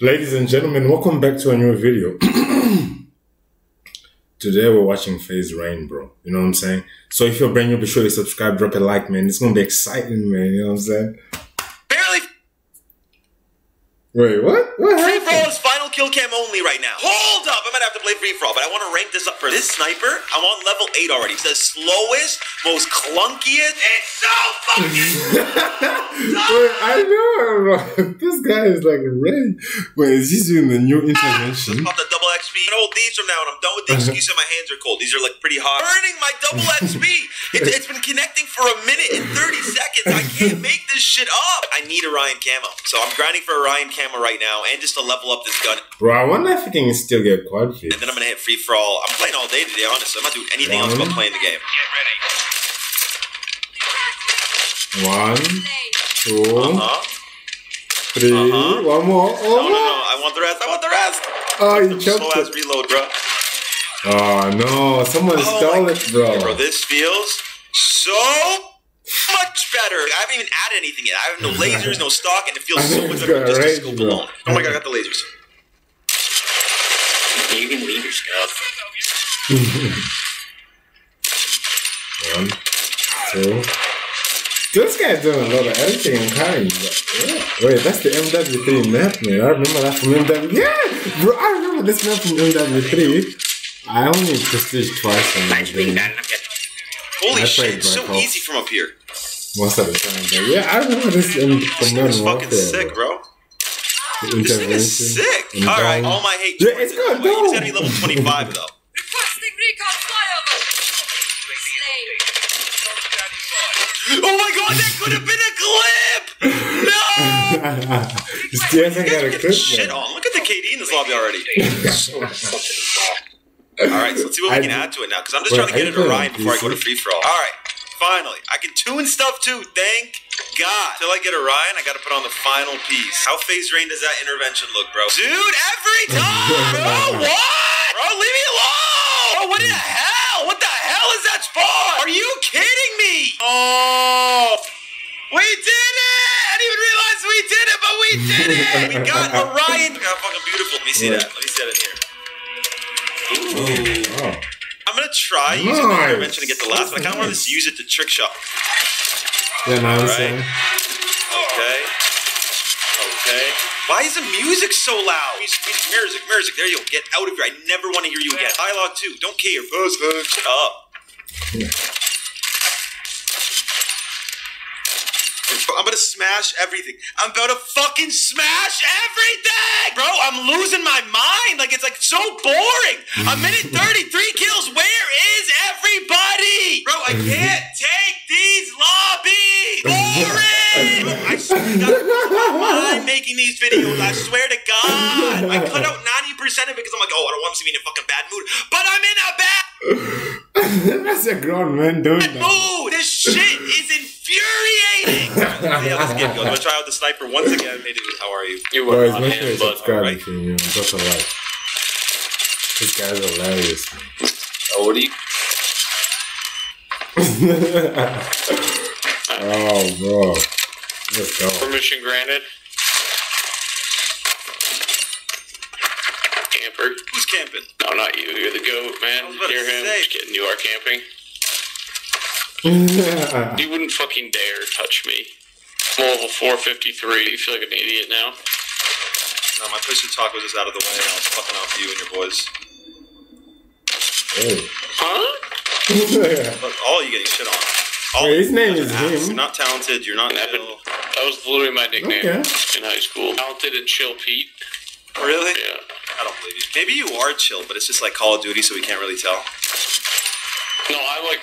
Ladies and gentlemen, welcome back to a new video. Today we're watching FaZe Rain, bro. You know what I'm saying? So if you're brand new, be sure you subscribe, drop a like, man. It's gonna be exciting, man. You know what I'm saying? Barely Wait, what? What free happened? Is final kill cam only right now. Hold up, I might have to play free for all, but I want to rank this up for this sniper. I'm on level eight already. It's the slowest, most clunkiest. It's so fucking. Wait, I know. This guy is like ready. Wait, is he doing the new ah, Just intervention? Pop the double XP. I'm hold these from now, and I'm done with the excuse that my hands are cold. These are like pretty hot. Burning my double XP. It's, it's been connecting for a minute and 30 seconds. I can't make this shit up. I need Orion camo, so I'm grinding for Orion camo right now, and just to level up this gun. Bro, I wonder if he can still get quad feed. And then I'm gonna hit free for all. I'm playing all day today, honestly. I'm not doing anything else but playing the game. One, two, Uh-huh. three, Uh-huh. one more. No, Oh, no, no. I want the rest. I want the rest. Oh you Slow choked ass it. reload, bro. Ah, oh no, someone Oh stole my- it, bro. Bro, this feels so much better. I haven't even added anything yet. I have no lasers, no stock, and it feels so much better just range, a scope bro. alone. Oh my god, I got the lasers. You can leave your stuff. One, two. This guy's doing a lot of editing and but yeah. Wait, that's the MW3 map, man. I remember that from MW. Yeah, bro, I remember this map from MW3. I only prestige twice on being game Holy shit, it's so easy from up here. most of the time. But yeah, I remember this in This from thing Modern is fucking sick, bro. This thing is sick. Alright, all my hate Yeah, it's it. good, Wait, It's gotta be level 25, though. Oh my god, that could have been a clip! No! You guys got a clip shit on. Look at the KD in this lobby already. Alright, so let's see what we can add to it now, because I'm just trying to get it on Orion before I go to free for all. Alright, finally. I can tune stuff too, thank God. Till I get Orion, I gotta put on the final piece. How FaZe Rain does that intervention look, bro? Dude, every time! bro, what? Bro, leave me alone! Bro, what the hell? What the hell is that spawn? Are you kidding me? Oh! We did it! I didn't even realize we did it, but we did it! We got Orion. Look how fucking beautiful. Let me see that. Let me see that in here. Ooh. Oh. I'm gonna try using the intervention to get the last, but I kind of want to just use it to trick shot. Yeah, I'm Alright. saying. Okay. Okay. Why is the music so loud? Music, music, music, music. There you go. Get out of here. I never want to hear you again. Dialogue two. Don't care. Shut up. I'm gonna smash everything. I'm about to fucking smash everything! Bro, I'm losing my mind. Like, it's like so boring. A minute 33 kills. Where is everybody? Bro, I can't take these lobbies. Boring! I swear to God, I'm making these videos. I swear to God. I cut out 90% of it because I'm like, oh, I don't want to see me in a fucking bad mood. But I'm in a bad That's a grown man doing that. mood. This shit is infuriating. let's get going. I'm gonna try out the sniper once again. Hey, dude, how are you? You Boys, were make sure you but subscribe alright. if you you know, drop a like. This guy's hilarious. oh, what do you? oh, bro. Let's go. Permission granted. Camper. Who's camping? No, not you. You're the goat, man. I was about to Hear him. say. Just kidding. You are camping. You wouldn't fucking dare touch me. I'm level 453. You feel like an idiot now? No, my push to talk was just out of the way. and I was fucking off you and your boys. Hey. Huh? Look, all you getting shit on. All Wait, his name is guys ass. him? You're not talented. You're not Evan. chill. That was literally my nickname Okay. in high school. Talented and chill Pete. Really? Yeah. I don't believe you. Maybe you are chill, but it's just like Call of Duty, so we can't really tell. No, I like